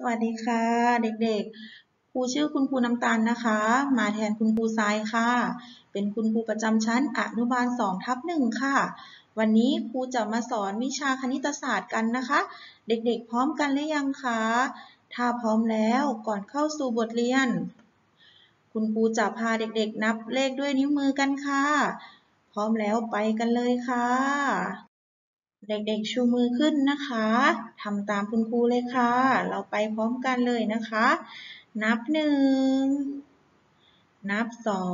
สวัสดีค่ะ เด็กๆ ครูชื่อคุณครูน้ำตาลนะคะ มาแทนคุณครูทรายค่ะ เป็นคุณครูประจำชั้นอนุบาล2ทับหนึ่งค่ะ วันนี้ครูจะมาสอนวิชาคณิตศาสตร์กันนะคะ เด็กๆ พร้อมกันหรือยังคะ ถ้าพร้อมแล้วก่อนเข้าสู่บทเรียน คุณครูจะพาเด็กๆ นับเลขด้วยนิ้วมือกันค่ะ พร้อมแล้วไปกันเลยค่ะ เด็กๆชูมือขึ้นนะคะทำตามคุณครูเลยค่ะ เราไปพร้อมกันเลยนะคะ นับหนึ่ง นับสอ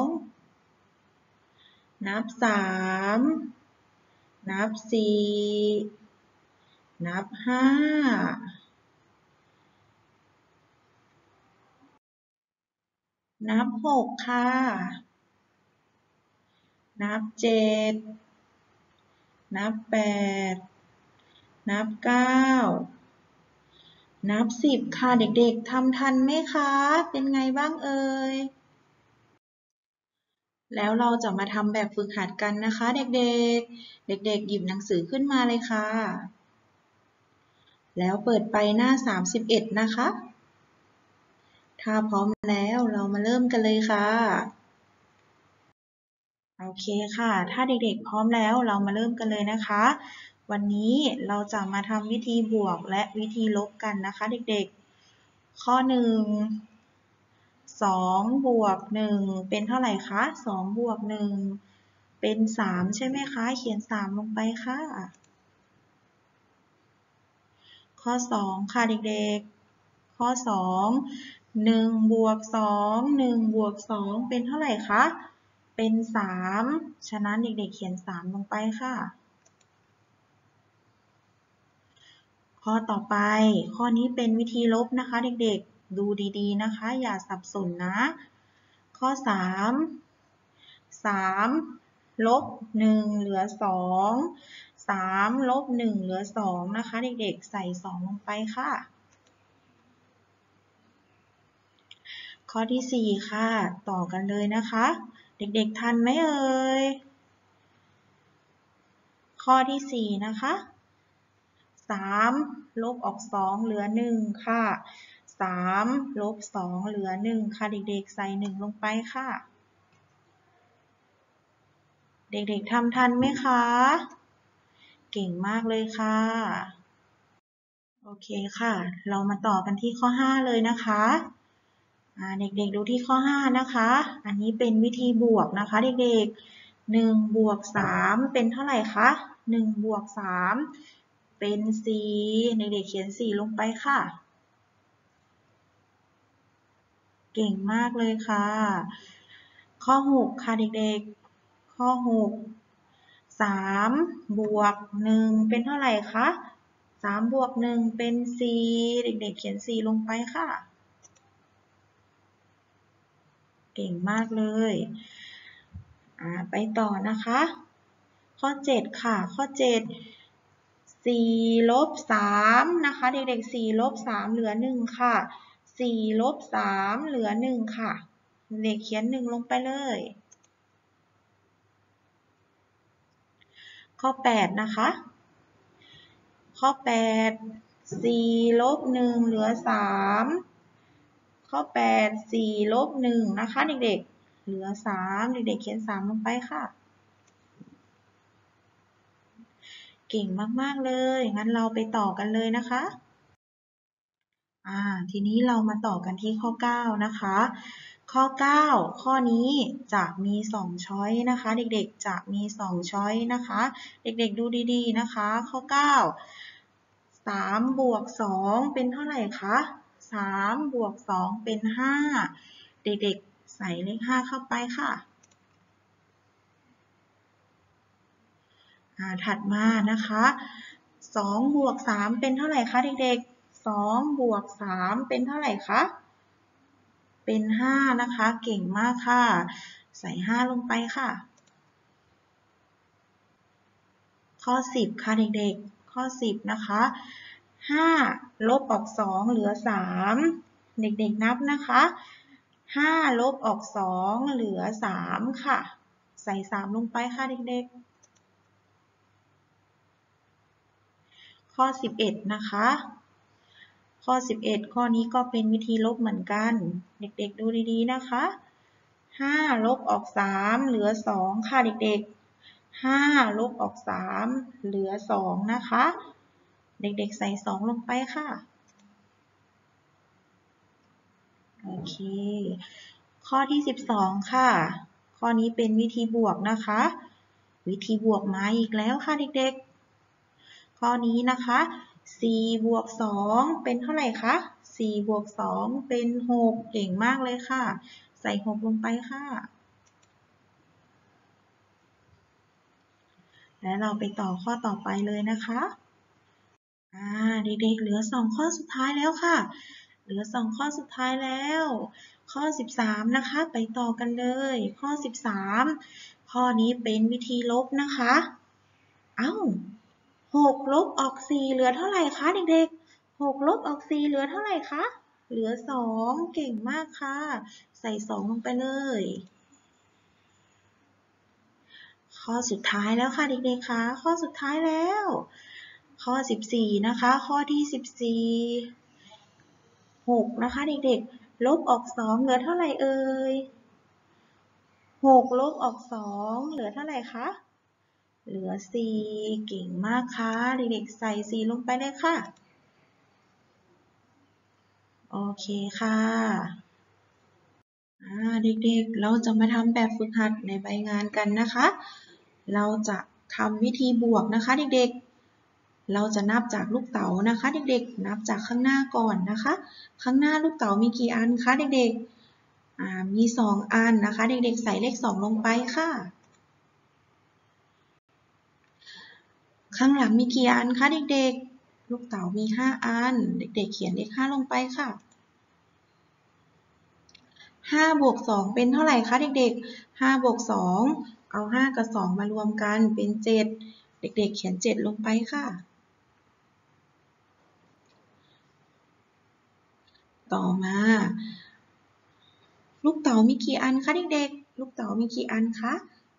ง นับสาม นับสี่ นับห้านับหกค่ะ นับเจ็ด นับแปดนับเก้านับสิบค่ะเด็กๆทำทันไหมคะ เป็นไงบ้างเอ่ย แล้วเราจะมาทำแบบฝึกหัดกันนะคะเด็กๆ เด็กๆ หยิบหนังสือขึ้นมาเลยค่ะ แล้วเปิดไปหน้า 31 นะคะ ถ้าพร้อมแล้วเรามาเริ่มกันเลยค่ะ โอเคค่ะ ถ้าเด็กๆ พร้อมแล้วเรามาเริ่มกันเลยนะคะ วันนี้เราจะมาทำวิธีบวกและวิธีลบกันนะคะ เด็กๆ ข้อหนึ่งสองบวกหนึ่งเป็นเท่าไหร่คะสองบวกหนึ่งเป็นสามใช่ไหมคะ เขียนสามลงไปค่ะ ข้อสองค่ะเด็กๆ ข้อสองหนึ่งบวกสองหนึ่งบวกสองเป็นเท่าไหร่คะ เป็นสามฉะนั้นเด็กๆเขียนสามลงไปค่ะ ข้อต่อไป ข้อนี้เป็นวิธีลบนะคะเด็กๆ ดูดีๆนะคะ อย่าสับสนนะ ข้อ 3 3 ลบ 1 เหลือ 2 3 ลบ 1 เหลือ 2 นะคะ เด็กๆ ใส่ 2 ลงไปค่ะ ข้อที่ 4 ค่ะ ต่อกันเลยนะคะ เด็กๆทันไหมเอ่ย ข้อที่ 4 นะคะ 3 ลบออก 2 เหลือ 1 ค่ะ 3 ลบ 2 เหลือ 1 ค่ะ เด็กๆ ใส่ 1 ลงไปค่ะ เด็กๆทำทันไหมคะ เก่งมากเลยค่ะ โอเคค่ะ เรามาต่อกันที่ข้อ 5 เลยนะคะ เด็กๆดูที่ข้อ 5 นะคะ อันนี้เป็นวิธีบวกนะคะ เด็กๆ1บวก3เป็นเท่าไหร่คะ1บวก3เป็น4เด็กๆเขียน 4 ลงไปค่ะ เก่งมากเลยค่ะ ข้อ 6 ค่ะเด็กๆ ข้อ 6 3 บวก 1 เป็นเท่าไหร่คะ3บวก 1 เป็น 4 เด็กๆ เขียน 4 ลงไปค่ะ เก่งมากเลยไปต่อนะคะ ข้อ 7 ค่ะ ข้อ 7 4ลบ3นะคะ เด็กๆ4ลบ3เหลือ 1 ค่ะ4ลบ3เหลือ 1 ค่ะ เด็กเขียน 1 ลงไปเลย ข้อ 8 นะคะ ข้อ 8 4ลบ1เหลือ 3 ข้อ 8 4ลบ1นะคะเด็กๆ เหลือ 3 เด็กๆ เขียน 3 ลงไปค่ะ เก่งมากๆเลย งั้นเราไปต่อกันเลยนะคะอ่าทีนี้เรามาต่อกันที่ข้อ 9 นะคะ ข้อ 9 ข้อนี้จะมี 2 ช้อยนะคะ เด็กๆ จะมี 2 ช้อยนะคะ เด็กๆ ดูดีๆ นะคะ ข้อ 9 3บวก2เป็นเท่าไหร่คะ 3 บวก 2 เป็น 5 เด็กๆ ใส่เลข 5 เข้าไปค่ะ ถัดมานะคะ 2 บวก 3 เป็นเท่าไหร่คะเด็กๆ 2 บวก 3 เป็นเท่าไหร่คะ เป็น 5 นะคะ เก่งมากค่ะ ใส่ 5 ลงไปค่ะ ข้อ 10 ค่ะเด็กๆ ข้อ 10 นะคะ 5 ลบออก 2 เหลือ 3 เด็กๆนับนะคะ 5 ลบออก 2 เหลือ 3 ค่ะ ใส่ 3 ลงไปค่ะเด็กๆ ข้อ 11 นะคะ ข้อ 11 ข้อนี้ก็เป็นวิธีลบเหมือนกัน เด็กๆดูดีๆนะคะ 5 ลบออก 3 เหลือ 2 ค่ะเด็กๆ5 ลบออก 3 เหลือ 2 นะคะ เด็กๆใส่ 2 ลงไปค่ะ โอเค ข้อที่ 12 ค่ะ ข้อนี้เป็นวิธีบวกนะคะ วิธีบวกมาอีกแล้วค่ะเด็กๆ ข้อนี้นะคะ 4 บวก 2 เป็นเท่าไหร่คะ 4 บวก 2 เป็น 6 เก่งมากเลยค่ะ ใส่ 6 ลงไปค่ะและเราไปต่อข้อต่อไปเลยนะคะ อ่าเด็กๆเหลือ 2 ข้อสุดท้ายแล้วค่ะ เหลือ 2 ข้อสุดท้ายแล้ว ข้อ 13 นะคะ ไปต่อกันเลย ข้อ 13 ข้อนี้เป็นวิธีลบนะคะ เอ้า6ลบออก 4 เหลือเท่าไหร่คะเด็กๆ6ลบออก 4 เหลือเท่าไหร่คะ เหลือ 2 เก่งมากค่ะ ใส่ 2 ลงไปเลย ข้อสุดท้ายแล้วค่ะเด็กๆคะข้อสุดท้ายแล้ว ข้อ 14 นะคะ ข้อที่ 14 6 นะคะเด็กๆ ลบออก 2 เหลือเท่าไหร่เอ่ย 6 ลบออก 2 เหลือเท่าไหร่คะ เหลือ 4 เก่งมากค่ะ เด็กๆ ใส่ 4 ลงไปเลยค่ะ โอเคค่ะเด็กๆ เราจะมาทำแบบฝึกหัดในใบงานกันนะคะ เราจะทำวิธีบวกนะคะเด็กๆ เราจะนับจากลูกเต๋านะคะ เด็กๆ นับจากข้างหน้าก่อนนะคะ ข้างหน้าลูกเต๋ามีกี่อันคะเด็กๆ มี 2 อันนะคะ เด็กๆ ใส่เลข 2 ลงไปค่ะ ข้างหลังมีกี่อันคะเด็กๆ ลูกเต๋ามี 5 อัน เด็กๆ เขียนเลข 5 ลงไปค่ะ5บวก2เป็นเท่าไหร่คะเด็กๆ5บวก2เอา 5 กับ 2 มารวมกันเป็น 7 เด็กๆ เขียน 7 ลงไปค่ะ ต่อมา ลูกเต๋ามีกี่อันคะเด็กๆ ลูกเต๋ามีกี่อันคะ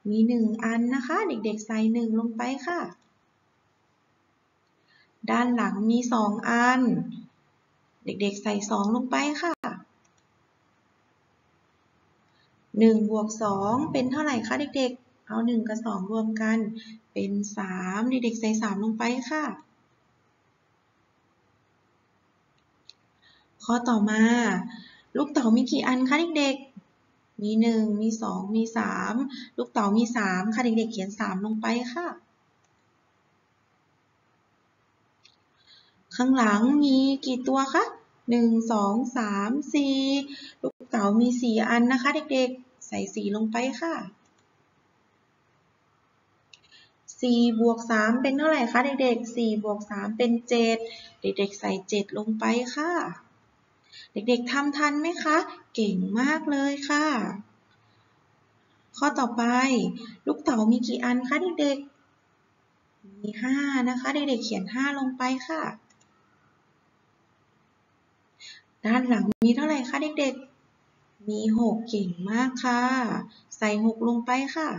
มี1อันนะคะ เด็กๆ ใส่1ลงไปค่ะ ด้านหลังมี2อัน เด็กๆ ใส่2ลงไปค่ะ1บวก2เป็นเท่าไหร่คะเด็กๆ เอา1กับ2รวมกัน เป็น3เด็กๆ ใส่3ลงไปค่ะ ข้อต่อมา ลูกเต๋ามีกี่อันคะเด็กๆ มี 1 มี 2 มี 3 ลูกเต๋ามี 3 ค่ะเด็กๆ เขียน 3 ลงไปค่ะ ข้างหลังมีกี่ตัวคะหนึ่งสองสามสี่ลูกเต๋ามีสี่อันนะคะ เด็กๆ ใส่สีลงไปค่ะสี่บวกสามเป็นเท่าไหร่คะเด็กๆสี่บวกสามเป็นเจ็ดเด็กๆ ใส่เจ็ดลงไปค่ะ เด็กๆทำทันไหมคะ เก่งมากเลยค่ะ ข้อต่อไป ลูกเต๋ามีกี่อันคะเด็กๆ มีห้านะคะเด็กๆเขียนห้าลงไปค่ะ ด้านหลังมีเท่าไหร่คะเด็กๆ มี6เก่งมากค่ะ ใส่6ลงไปค่ะ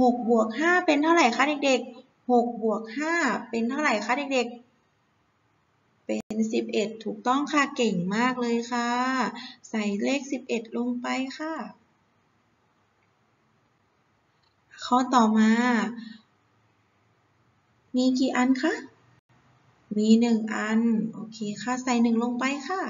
6บวก5เป็นเท่าไหร่คะเด็กๆ6บวก5เป็นเท่าไหร่คะเด็กๆ เป็น11ถูกต้องค่ะ เก่งมากเลยค่ะ ใส่เลข11ลงไปค่ะ ข้อต่อมา มีกี่อันคะ มีหนึ่งอัน โอเคค่ะ ใส่หนึ่งลงไปค่ะ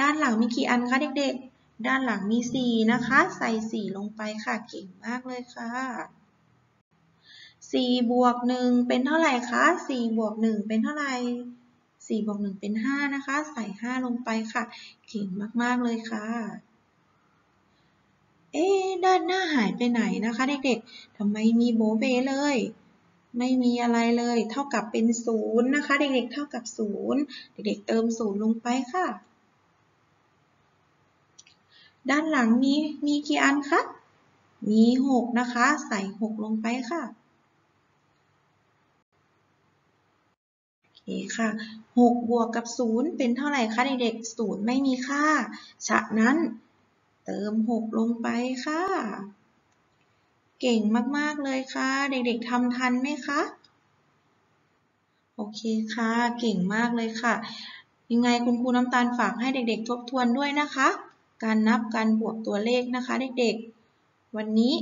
ด้านหลังมีกี่อันคะเด็กๆ ด้านหลังมีสี่นะคะ ใส่สี่ลงไปค่ะ เก่งมากเลยค่ะ สี่บวกหนึ่งเป็นเท่าไหร่คะสี่บวกหนึ่งเป็นเท่าไหร่สี่บวกหนึ่งเป็นห้านะคะ ใส่ห้าลงไปค่ะ เก่งมาก ๆ เลยค่ะ เอ๊ด้านหน้าหายไปไหนนะคะเด็กๆทำไมมีโบเบเลย ไม่มีอะไรเลย เท่ากับเป็นศูนย์นะคะ เด็กๆ เท่ากับศูนย์เด็กๆ เติมศูนย์ลงไปค่ะ ด้านหลังมีมีกี่อันคะ มีหกนะคะ ใส่หกลงไปค่ะ โอ เคค่ะหกบวกกับศูนย์เป็นเท่าไหร่คะเด็กๆศูนย์ไม่มีค่า ฉะนั้นเติมหกลงไปค่ะ เก่งมากๆเลยค่ะ เด็กๆทำทันไหมคะ โอเคค่ะ เก่งมากเลยค่ะ ยังไงคุณครูน้ำตาลฝากให้เด็กๆ ทบทวนด้วยนะคะ การนับการบวกตัวเลขนะคะ เด็กๆ วันนี้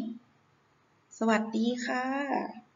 สวัสดีค่ะ